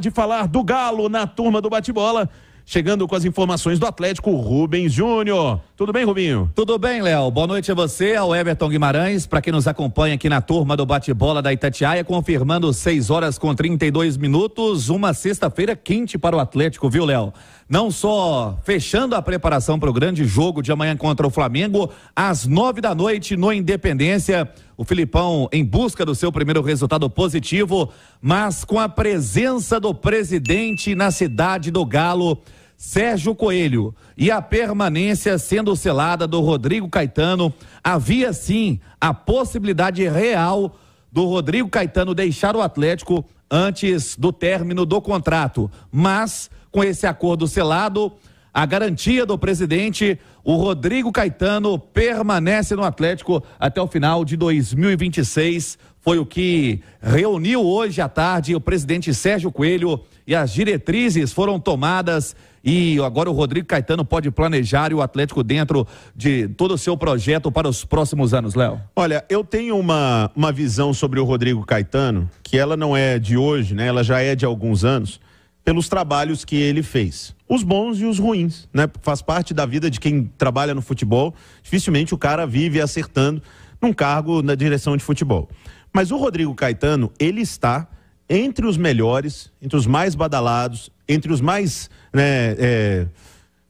de falar do Galo na turma do bate-bola. Chegando com as informações do Atlético, Rubens Júnior. Tudo bem, Rubinho? Tudo bem, Léo. Boa noite a você, ao Everton Guimarães, para quem nos acompanha aqui na turma do bate-bola da Itatiaia, confirmando 6 horas com 32 minutos, uma sexta-feira quente para o Atlético, viu, Léo? Não só fechando a preparação para o grande jogo de amanhã contra o Flamengo, às nove da noite no Independência. O Filipão em busca do seu primeiro resultado positivo, mas com a presença do presidente na cidade do Galo. Sérgio Coelho e a permanência sendo selada do Rodrigo Caetano, havia sim a possibilidade real do Rodrigo Caetano deixar o Atlético antes do término do contrato. Mas, com esse acordo selado, a garantia do presidente, o Rodrigo Caetano permanece no Atlético até o final de 2026. Foi o que reuniu hoje à tarde o presidente Sérgio Coelho e as diretrizes foram tomadas e agora o Rodrigo Caetano pode planejar o Atlético dentro de todo o seu projeto para os próximos anos, Léo? Olha, eu tenho uma, uma visão sobre o Rodrigo Caetano, que ela não é de hoje, né? Ela já é de alguns anos, pelos trabalhos que ele fez. Os bons e os ruins, né? Faz parte da vida de quem trabalha no futebol. Dificilmente o cara vive acertando num cargo na direção de futebol. Mas o Rodrigo Caetano, ele está entre os melhores, entre os mais badalados, entre os mais. Né, é,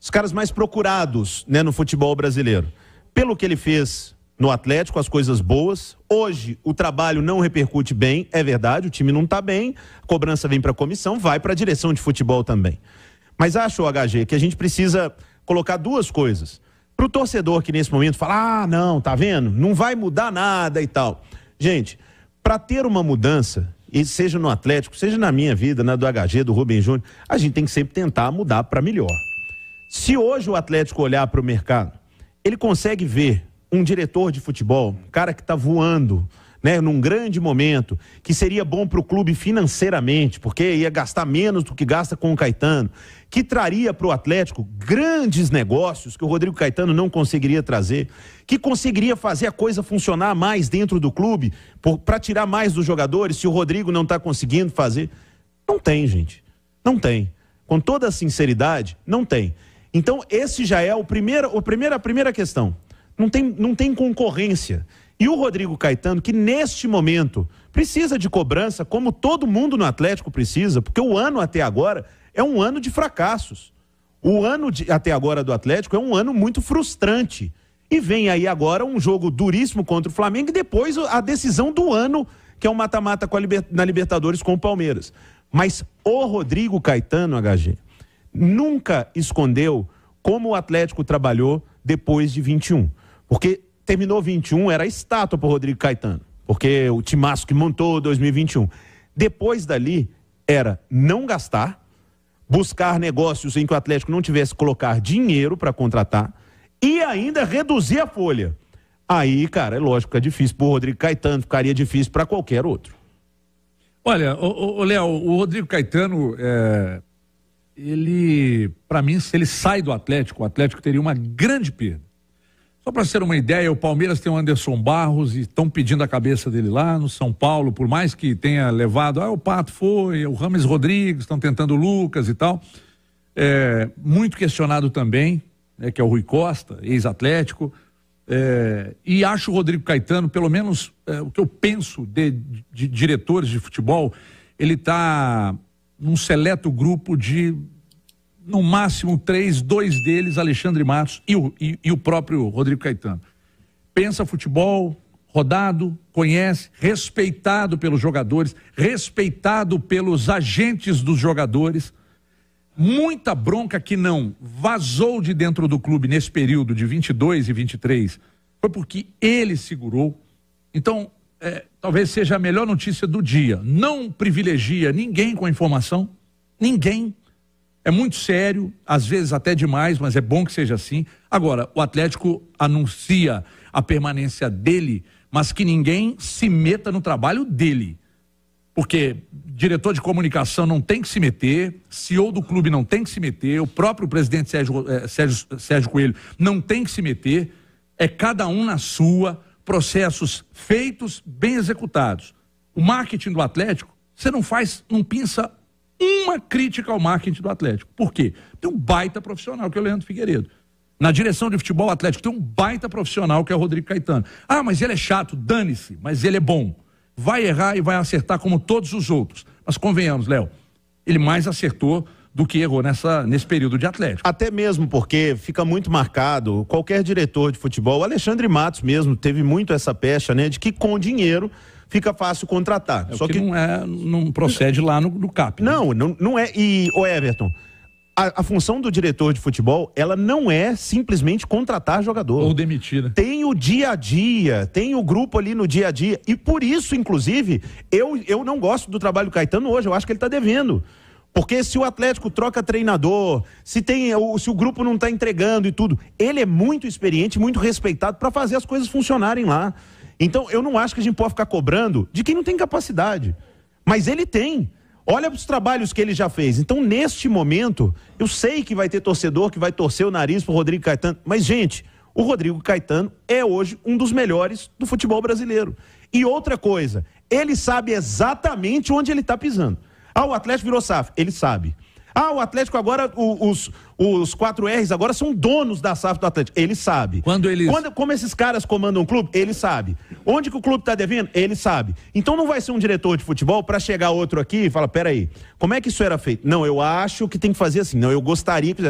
os caras mais procurados né, no futebol brasileiro. Pelo que ele fez no Atlético, as coisas boas. Hoje, o trabalho não repercute bem, é verdade, o time não está bem, a cobrança vem para a comissão, vai para a direção de futebol também. Mas acho, HG, que a gente precisa colocar duas coisas. Para o torcedor que nesse momento fala, ah, não, tá vendo? Não vai mudar nada e tal. Gente, para ter uma mudança, seja no Atlético, seja na minha vida, na do HG, do Rubem Júnior, a gente tem que sempre tentar mudar para melhor. Se hoje o Atlético olhar para o mercado, ele consegue ver um diretor de futebol, um cara que está voando, né, num grande momento, que seria bom para o clube financeiramente, porque ia gastar menos do que gasta com o Caetano, que traria para o Atlético grandes negócios que o Rodrigo Caetano não conseguiria trazer, que conseguiria fazer a coisa funcionar mais dentro do clube, para tirar mais dos jogadores, se o Rodrigo não está conseguindo fazer. Não tem, gente. Não tem. Com toda a sinceridade, não tem. Então, esse já é o primeiro, o primeiro, a primeira questão. Não tem, não tem concorrência. E o Rodrigo Caetano, que neste momento precisa de cobrança, como todo mundo no Atlético precisa, porque o ano até agora é um ano de fracassos. O ano de, até agora do Atlético é um ano muito frustrante. E vem aí agora um jogo duríssimo contra o Flamengo e depois a decisão do ano, que é o mata-mata na Libertadores com o Palmeiras. Mas o Rodrigo Caetano, HG, nunca escondeu como o Atlético trabalhou depois de 21. Porque terminou 21, era estátua para Rodrigo Caetano, porque o timaço que montou 2021. Depois dali, era não gastar, buscar negócios em que o Atlético não tivesse que colocar dinheiro para contratar e ainda reduzir a folha. Aí, cara, é lógico que é difícil para o Rodrigo Caetano, ficaria difícil para qualquer outro. Olha, o, Léo, o Rodrigo Caetano, é, ele, para mim, se ele sai do Atlético, o Atlético teria uma grande perda. Só para ser uma ideia, o Palmeiras tem o Anderson Barros e estão pedindo a cabeça dele lá no São Paulo, por mais que tenha levado, ah, o Pato foi, o Rames Rodrigues, estão tentando o Lucas e tal. É, muito questionado também, né, que é o Rui Costa, ex-atlético. É, e acho o Rodrigo Caetano, pelo menos é, o que eu penso de, de, de diretores de futebol, ele está num seleto grupo de no máximo três, dois deles, Alexandre Matos e o, e, e o próprio Rodrigo Caetano. Pensa futebol, rodado, conhece, respeitado pelos jogadores, respeitado pelos agentes dos jogadores. Muita bronca que não vazou de dentro do clube nesse período de 22 e 23 foi porque ele segurou. Então, é, talvez seja a melhor notícia do dia. Não privilegia ninguém com a informação, ninguém é muito sério, às vezes até demais, mas é bom que seja assim. Agora, o Atlético anuncia a permanência dele, mas que ninguém se meta no trabalho dele. Porque diretor de comunicação não tem que se meter, CEO do clube não tem que se meter, o próprio presidente Sérgio, eh, Sérgio, Sérgio Coelho não tem que se meter. É cada um na sua, processos feitos, bem executados. O marketing do Atlético, você não faz, não pinça uma crítica ao marketing do Atlético. Por quê? Tem um baita profissional, que é o Leandro Figueiredo. Na direção de futebol Atlético tem um baita profissional, que é o Rodrigo Caetano. Ah, mas ele é chato, dane-se, mas ele é bom. Vai errar e vai acertar como todos os outros. Mas convenhamos, Léo, ele mais acertou do que errou nessa, nesse período de Atlético. Até mesmo porque fica muito marcado, qualquer diretor de futebol, o Alexandre Matos mesmo teve muito essa pecha, né, de que com dinheiro fica fácil contratar. É, Só que, que, não é, não procede lá no, no CAP. Né? Não, não, não é. E o Everton, a, a, função do diretor de futebol, ela não é simplesmente contratar jogador. Ou demitir. Né? Tem o dia a dia, tem o grupo ali no dia a dia. E por isso, inclusive, eu, eu não gosto do trabalho do Caetano hoje. Eu acho que ele está devendo. Porque se o Atlético troca treinador, se tem se o grupo não está entregando e tudo, ele é muito experiente, muito respeitado para fazer as coisas funcionarem lá. Então eu não acho que a gente pode ficar cobrando de quem não tem capacidade. Mas ele tem. Olha para os trabalhos que ele já fez. Então, neste momento, eu sei que vai ter torcedor que vai torcer o nariz para o Rodrigo Caetano. Mas, gente, o Rodrigo Caetano é hoje um dos melhores do futebol brasileiro. E outra coisa, ele sabe exatamente onde ele está pisando. Ah, o Atlético virou SAF. Ele sabe. Ah, o Atlético agora, os, os 4Rs agora são donos da SAF do Atlético. Ele sabe. Quando eles... Quando, como esses caras comandam o clube, ele sabe. Onde que o clube está devendo? Ele sabe. Então não vai ser um diretor de futebol para chegar outro aqui e falar, peraí, como é que isso era feito? Não, eu acho que tem que fazer assim. Não, eu gostaria que...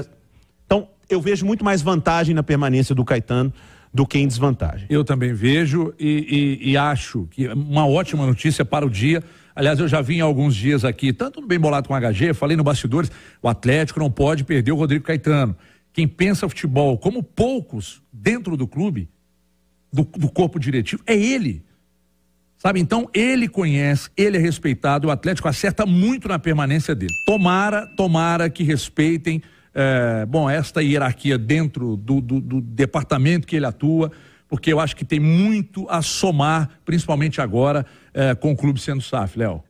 Então, eu vejo muito mais vantagem na permanência do Caetano do que em desvantagem. Eu também vejo e, e, e acho que uma ótima notícia para o dia Aliás, eu já vim alguns dias aqui, tanto Bem Bolado com o HG, falei no bastidores, o Atlético não pode perder o Rodrigo Caetano. Quem pensa futebol, como poucos dentro do clube, do, do corpo diretivo, é ele. Sabe, então ele conhece, ele é respeitado, o Atlético acerta muito na permanência dele. Tomara, tomara que respeitem, é, bom, esta hierarquia dentro do, do, do departamento que ele atua, porque eu acho que tem muito a somar, principalmente agora, é, com o clube sendo SAF, Léo.